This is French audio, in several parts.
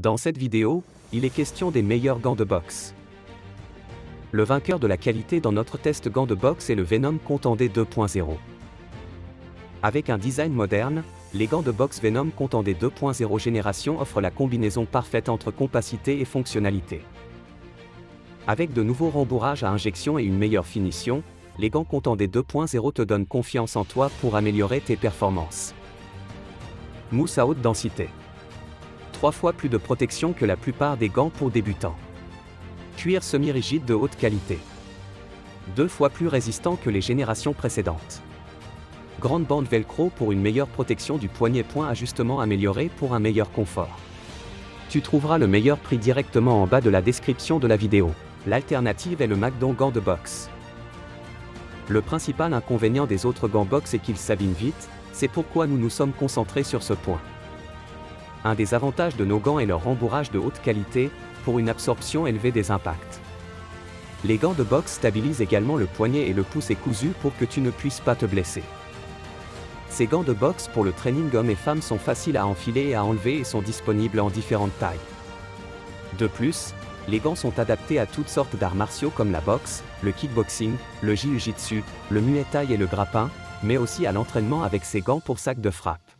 Dans cette vidéo, il est question des meilleurs gants de boxe. Le vainqueur de la qualité dans notre test gants de boxe est le Venom Contendé 2.0. Avec un design moderne, les gants de boxe Venom Contendé 2.0 génération offrent la combinaison parfaite entre compacité et fonctionnalité. Avec de nouveaux rembourrages à injection et une meilleure finition, les gants Contendé 2.0 te donnent confiance en toi pour améliorer tes performances. Mousse à haute densité trois fois plus de protection que la plupart des gants pour débutants. Cuir semi-rigide de haute qualité. Deux fois plus résistant que les générations précédentes. Grande bande velcro pour une meilleure protection du poignet point ajustement amélioré pour un meilleur confort. Tu trouveras le meilleur prix directement en bas de la description de la vidéo. L'alternative est le McDon gant de boxe. Le principal inconvénient des autres gants box est qu'ils s'abîment vite, c'est pourquoi nous nous sommes concentrés sur ce point. Un des avantages de nos gants est leur rembourrage de haute qualité, pour une absorption élevée des impacts. Les gants de boxe stabilisent également le poignet et le pouce cousu pour que tu ne puisses pas te blesser. Ces gants de boxe pour le training hommes et femmes sont faciles à enfiler et à enlever et sont disponibles en différentes tailles. De plus, les gants sont adaptés à toutes sortes d'arts martiaux comme la boxe, le kickboxing, le jiu-jitsu, le muay et le grappin, mais aussi à l'entraînement avec ces gants pour sac de frappe.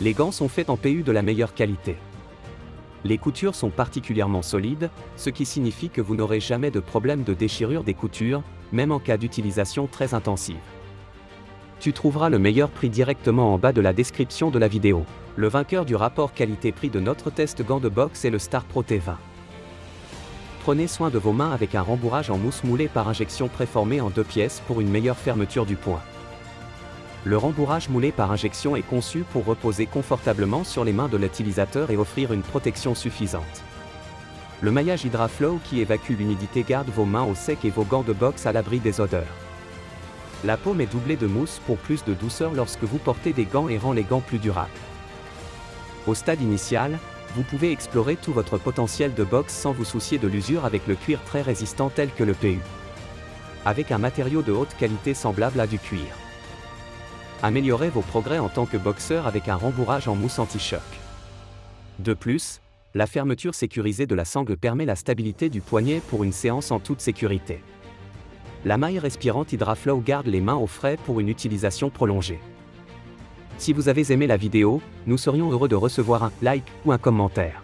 Les gants sont faits en PU de la meilleure qualité. Les coutures sont particulièrement solides, ce qui signifie que vous n'aurez jamais de problème de déchirure des coutures, même en cas d'utilisation très intensive. Tu trouveras le meilleur prix directement en bas de la description de la vidéo. Le vainqueur du rapport qualité-prix de notre test gants de boxe est le Star Pro T20. Prenez soin de vos mains avec un rembourrage en mousse moulée par injection préformée en deux pièces pour une meilleure fermeture du poing. Le rembourrage moulé par injection est conçu pour reposer confortablement sur les mains de l'utilisateur et offrir une protection suffisante. Le maillage HydraFlow qui évacue l'humidité garde vos mains au sec et vos gants de boxe à l'abri des odeurs. La paume est doublée de mousse pour plus de douceur lorsque vous portez des gants et rend les gants plus durables. Au stade initial, vous pouvez explorer tout votre potentiel de boxe sans vous soucier de l'usure avec le cuir très résistant tel que le PU. Avec un matériau de haute qualité semblable à du cuir. Améliorez vos progrès en tant que boxeur avec un rembourrage en mousse anti-choc. De plus, la fermeture sécurisée de la sangle permet la stabilité du poignet pour une séance en toute sécurité. La maille respirante HydraFlow garde les mains au frais pour une utilisation prolongée. Si vous avez aimé la vidéo, nous serions heureux de recevoir un like ou un commentaire.